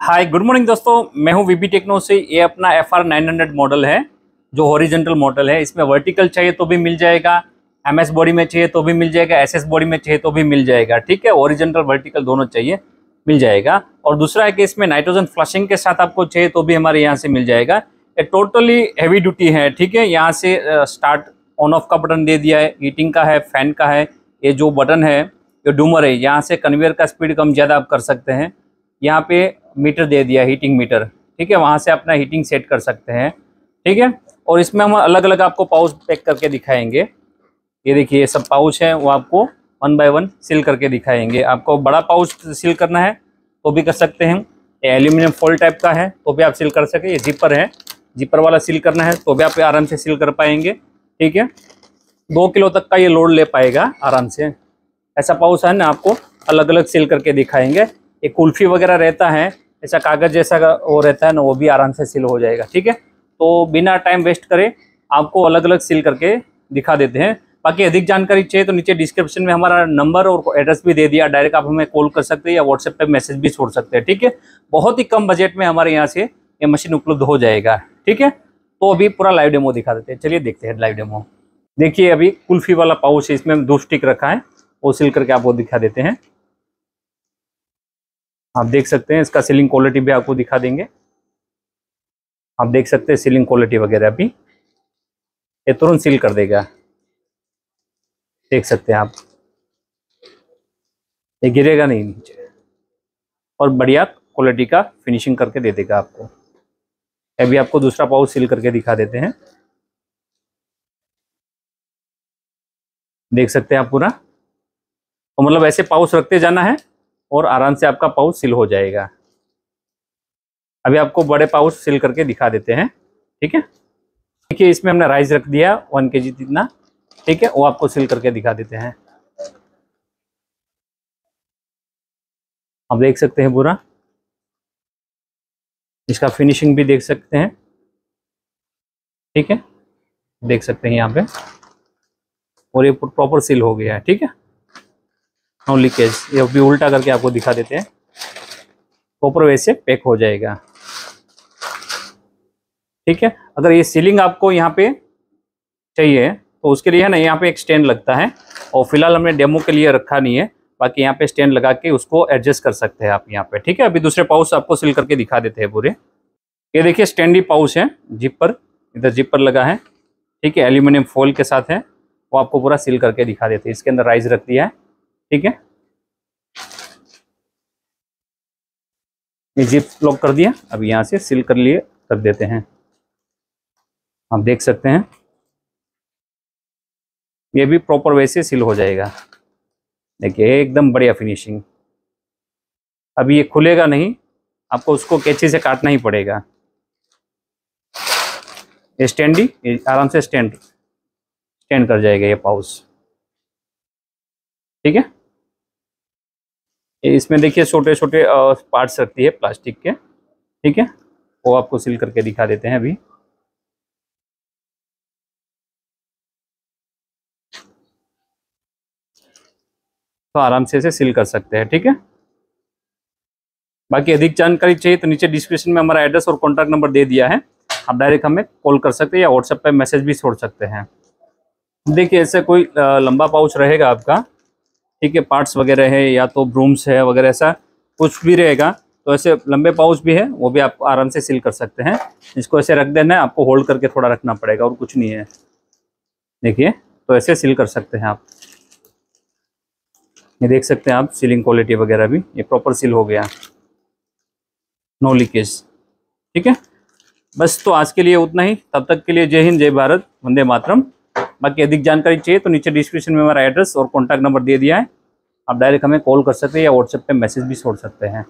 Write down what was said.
Hi good morning दोस्तों। मैं हूँ वीबी टेक्नो से। ये अपना F R nine hundred model है, जो हॉरिजेंटल मॉडल है। इसमें वर्टिकल चाहिए तो भी मिल जाएगा। एम एस बॉडी में चाहिए तो भी मिल जाएगा। एस एस बॉडी में चाहिए तो भी मिल जाएगा। ठीक है? ओरिजेंटल वर्टिकल दोनों चाहिए, मिल जाएगा। और दूसरा है कि इसमें नाइट्रोजन फ्लशिंग के साथ आपको चाहिए तो भी हमारे यहाँ से मिल जाएगा। ये टोटली हैवी ड्यूटी है। ठीक है? यहाँ से स्टार्ट ऑन ऑफ़ का बटन दे दिया है। हीटिंग का है फ़ैन का है। ये जो बटन है, ये डूमर है। यहाँ से कन्वेयर का स्पीड कम ज़्यादा आप कर सकते हैं। यहाँ पे मीटर दे दिया हीटिंग मीटर ठीक है, वहाँ से अपना हीटिंग सेट कर सकते हैं। ठीक है, और इसमें हम अलग अलग आपको पाउच पैक करके दिखाएँगे। ये देखिए, ये सब पाउच है, वो आपको वन बाय वन सील करके दिखाएँगे। आपको बड़ा पाउच सील करना है तो भी कर सकते हैं। ये एल्यूमिनियम फोल टाइप का है तो भी आप सील कर सके। ये जिपर है जिपर वाला सील करना है तो भी आप आराम से सील कर पाएँगे। ठीक है, दो किलो तक का ये लोड ले पाएगा आराम से। ऐसा पाउच है ना, आपको अलग अलग सील करके दिखाएँगे। ये कुल्फी वगैरह रहता है ऐसा कागज़ जैसा वो रहता है ना, वो भी आराम से सील हो जाएगा, ठीक है? तो बिना टाइम वेस्ट करे आपको अलग अलग सील करके दिखा देते हैं। बाकी अधिक जानकारी चाहिए तो नीचे डिस्क्रिप्शन में हमारा नंबर और एड्रेस भी दे दिया। डायरेक्ट आप हमें कॉल कर सकते हैं या व्हाट्सएप पे मैसेज भी छोड़ सकते हैं, ठीक है? बहुत ही कम बजट में हमारे यहाँ से ये मशीन उपलब्ध हो जाएगा, ठीक है? तो अभी पूरा लाइव डेमो दिखा देते हैं। चलिए देखते हैं लाइव डेमो देखिए अभी कुल्फी वाला पाउच है, इसमें दो स्टिक रखा है, वो सिल करके आपको दिखा देते हैं। आप देख सकते हैं, इसका सीलिंग क्वालिटी भी आपको दिखा देंगे। आप देख सकते हैं सीलिंग क्वालिटी वगैरह भी। ये तुरंत सील कर देगा। देख सकते हैं आप। ये गिरेगा नहीं नीचे। और बढ़िया क्वालिटी का फिनिशिंग करके दे देगा आपको। अभी आपको दूसरा पाउच सील करके दिखा देते हैं। देख सकते हैं आप पूरा। तो मतलब ऐसे पाउच रखते जाना है और आराम से आपका पाउच सिल हो जाएगा। अभी आपको बड़े पाउच सिल करके दिखा देते हैं, ठीक है? देखिए, इसमें हमने राइस रख दिया, वन के जी जितना, ठीक है? वो आपको सिल करके दिखा देते हैं। आप देख सकते हैं पूरा। इसका फिनिशिंग भी देख सकते हैं, ठीक है? देख सकते हैं यहाँ पे। और ये प्रॉपर सील हो गया है, ठीक है? नो लीकेज ये भी उल्टा करके आपको दिखा देते हैं। प्रॉपर वैसे पैक हो जाएगा। ठीक है? अगर ये सीलिंग आपको यहाँ पे चाहिए तो उसके लिए है ना, यहाँ पे एक स्टैंड लगता है। और फ़िलहाल हमने डेमो के लिए रखा नहीं है। बाकी यहाँ पे स्टैंड लगा के उसको एडजस्ट कर सकते हैं आप यहाँ पे। ठीक है? अभी दूसरे पाउच आपको सिल करके दिखा देते हैं पूरे। ये देखिए स्टैंडी पाउच है जिप पर। इधर जिप पर लगा है। ठीक है? एल्यूमिनियम फोल के साथ है। वो आपको पूरा सील करके दिखा देते हैं। इसके अंदर राइस रख दिया है। ठीक है? जिप लॉक कर दिया। अब यहाँ से सील कर लिए, कर देते हैं। आप देख सकते हैं। ये भी प्रॉपर वे से सील हो जाएगा। देखिए, एकदम बढ़िया फिनिशिंग अभी ये खुलेगा नहीं, आपको उसको कैची से काटना ही पड़ेगा। ये स्टैंडी आराम से स्टैंड स्टैंड कर जाएगा ये पाउस ठीक है? इसमें देखिए छोटे छोटे पार्ट्स रखती है प्लास्टिक के, ठीक है? वो आपको सील करके दिखा देते हैं अभी। तो आराम से इसे सील कर सकते हैं, ठीक है? बाकी अधिक जानकारी चाहिए तो नीचे डिस्क्रिप्शन में हमारा एड्रेस और कॉन्टैक्ट नंबर दे दिया है। आप डायरेक्ट हमें कॉल कर सकते हैं या व्हाट्सएप पे मैसेज भी छोड़ सकते हैं। देखिए, ऐसे कोई लंबा पाउच रहेगा आपका ठीक है पार्ट्स वगैरह है या तो ब्रूम्स है वगैरह ऐसा कुछ भी रहेगा तो ऐसे लंबे पाउच भी है, वो भी आप आराम से सील कर सकते हैं। इसको ऐसे रख देना है, आपको होल्ड करके थोड़ा रखना पड़ेगा और कुछ नहीं है। देखिए तो ऐसे सील कर सकते हैं आप। ये देख सकते हैं आप सीलिंग क्वालिटी वगैरह भी, ये प्रॉपर सील हो गया। नो लीकेज ठीक है? बस तो आज के लिए उतना ही, तब तक के लिए जय हिंद, जय भारत, वंदे मातरम। बाकी अधिक जानकारी चाहिए तो नीचे डिस्क्रिप्शन में हमारा एड्रेस और कॉन्टैक्ट नंबर दे दिया है। आप डायरेक्ट हमें कॉल कर सकते हैं या व्हाट्सएप पर मैसेज भी छोड़ सकते हैं।